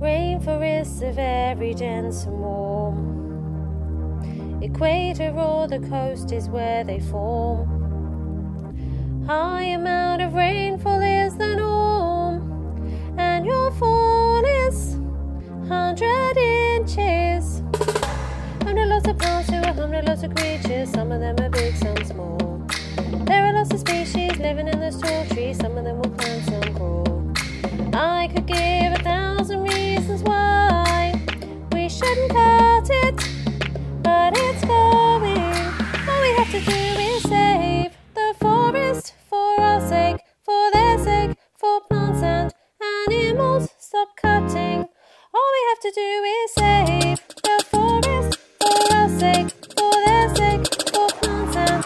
Rainforests are very dense and warm. Equator or the coast is where they form. High amount of rainfall is the norm, and your fall is hundred inches. Home to lots of plants who are to lots of creatures. Some of them are big, some small. There are lots of species living in this tall tree. Some of them will have to do is save the forest for our sake, for their sake, for plants and animals. Stop cutting. All we have to do is save the forest for our sake, for their sake, for plants and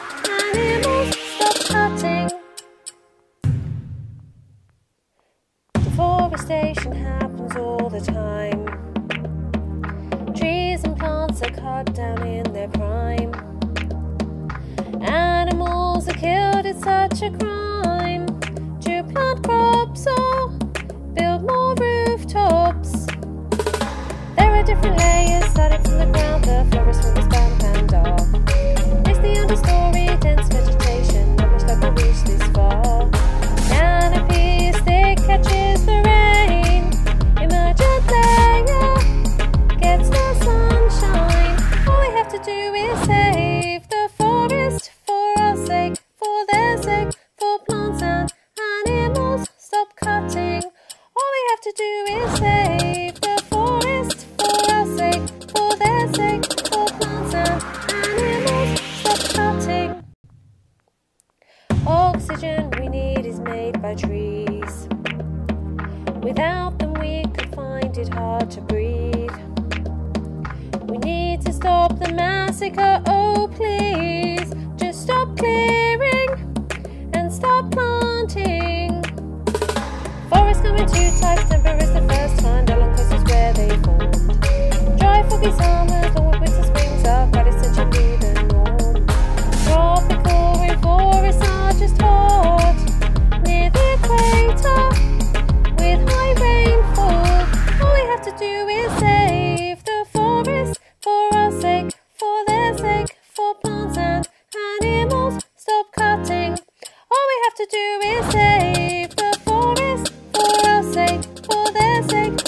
animals. Stop cutting. Deforestation happens all the time. Trees and plants are cut down in their prime. Killed, it's such a crime. To plant crops or build more rooftops. There are different layers starting from the ground, the forest from the span panned off. It's the understory, dense vegetation, not much that will reach this far. Canopy is thick, catches the rain. Emergent layer gets the sunshine. All we have to do is save the forest for our sake, to do is save the forest for our sake, for their sake, for plants and animals. Stop cutting. Oxygen we need is made by trees. Without them, we could find it hard to breathe. We need to stop the massacre, oh please. Just stop clearing and stop planting. Forests come in two types, Tropical are just hot near the equator with high rainfall. All we have to do is save the forest for our sake, for their sake, for plants and animals. Stop cutting. All we have to do is save the forest for our sake, for their sake.